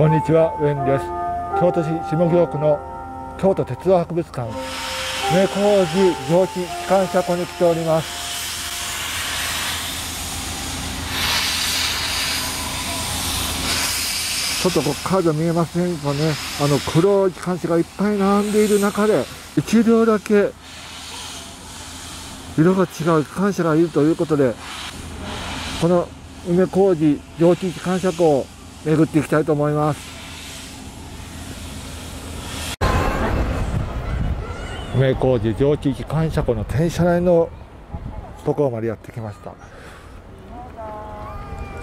こんにちは上野です。京都市下京区の京都鉄道博物館名工事蒸気機関車庫に来ております。ちょっとこうカード見えませんかね。あの黒い機関車がいっぱい並んでいる中で1両だけ色が違う機関車がいるということでこの梅小路蒸気機関車庫を巡っていきたいと思います。梅小路蒸気機関車庫の転車台のところまでやってきました。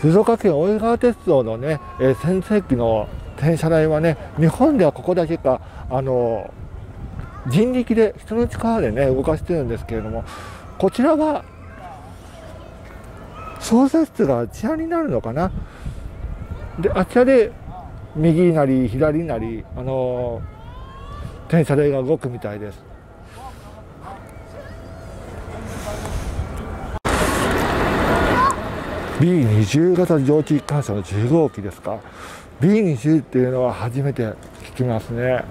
静岡県大井川鉄道のね、えー、先世紀の転車台はね日本ではここだけかあの人力で人の力でね動かしてるんですけれどもこちらは操作室があちらになるのかな？であちらで右なり左なりあの転車台が動くみたいです。B20 型蒸気機関車の10号機ですか？B20 っていうのは初めて聞きますね。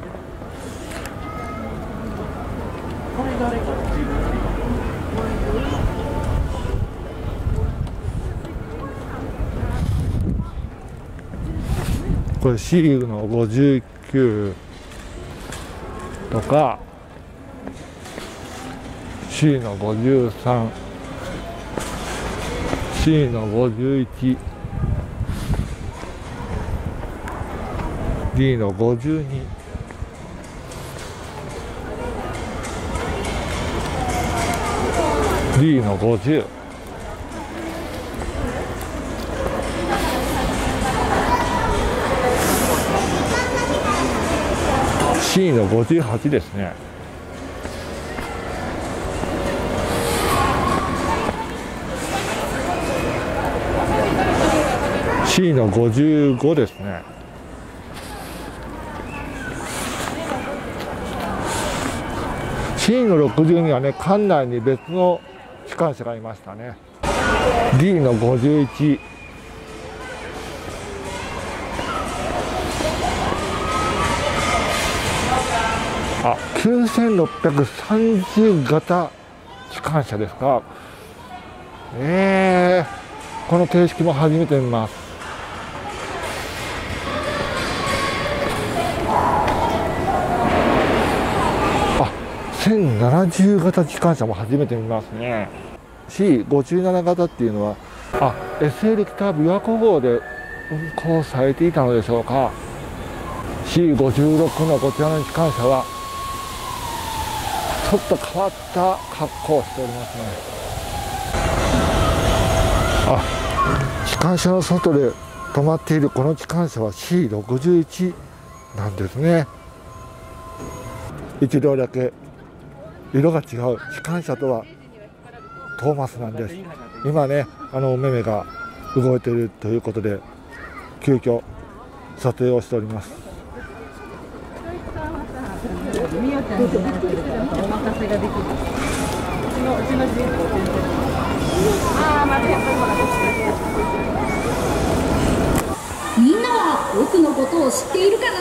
これ C の59とか C の53 C の51 D の52 D の50 C の58ですね「C の55ですね「C の60にはね館内に別の機関車がいましたね。D の51 9630型機関車ですか。えー、この形式も初めて見ます。あ1070型機関車も初めて見ますね。C57 型っていうのはあ SL 北琵琶湖号で運行されていたのでしょうか。C56 のこちらの機関車はちょっと変わった格好をしておりますね。あ機関車の外で止まっているこの機関車は C61 なんですね。一両だけ色が違う機関車とはトーマスなんです。今ねあのお目目が動いているということで急遽撮影をしております。みんなるとお任せができる。うちのうちの人口全然。ああ、まだやっぱりまだみんなは僕のことを知っているかな？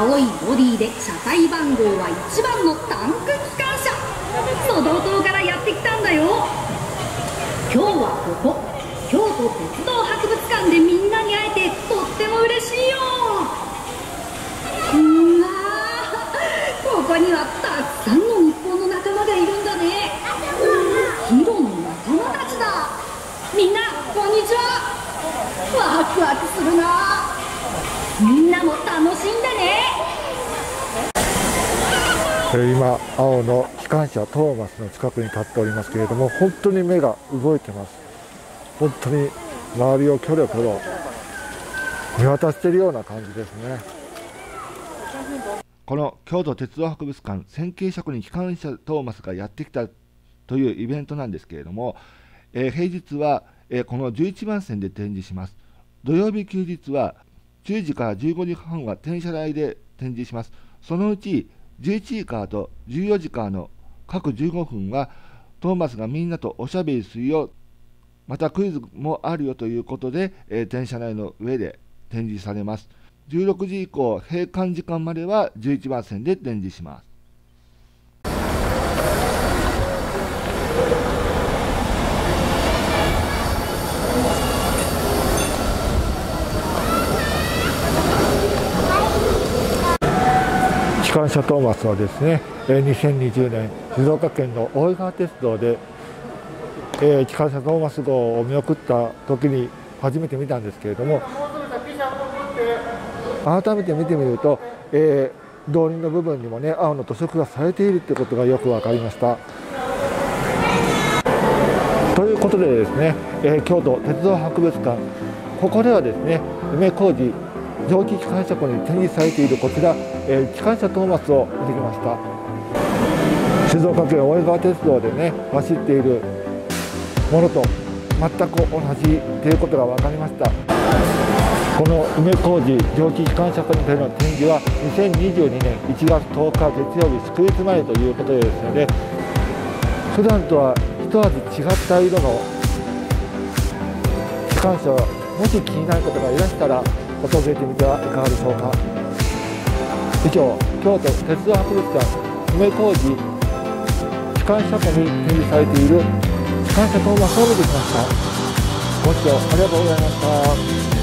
青いボディで車体番号は1番のタンク機関車その動画らやってきたんだよ今日はここ京都鉄道博物館でみんなに会えてとっても嬉しいようんここにはたくさんの日本の仲間がいるんだねヒロの仲間たちだみんなこんにちはワクワクするなみんなも楽しんでね今青の機関車トーマスの近くに立っておりますけれども本当に目が動いてます。本当に周りをキョロキョロ見渡しているような感じですね。この京都鉄道博物館線形車庫に機関車トーマスがやってきたというイベントなんですけれども、えー、平日は、えー、この11番線で展示します。土曜日休日は10時から15時半は転車台で展示します。そのうち11時からと14時からの各15分はトーマスがみんなとおしゃべりするよまたクイズもあるよということで、えー、電車内の上で展示されます。16時以降閉館時間までは11番線で展示します。機関車トーマスはですね2020年静岡県の大井川鉄道でえ機関車トーマス号を見送った時に初めて見たんですけれども改めて見てみると、えー、動輪の部分にもね青の塗色がされているということがよく分かりました。ということでですね、えー、京都鉄道博物館ここではですね梅小路蒸気機関車庫に展示されているこちら、えー、機関車トーマスを見てきました。静岡県大江川鉄道でね走っているものと全く同じということが分かりました。この梅小路蒸気機関車庫にての展示は2022年1月10日月曜日祝日までということですので普段とは一味違った色の機関車もし気になる方がいらしたら訪れてみてはいかがでしょうか。以上京都鉄道博物館梅小路機関車庫に展示されている機関車等をまとめてきました。ご視聴ありがとうございました。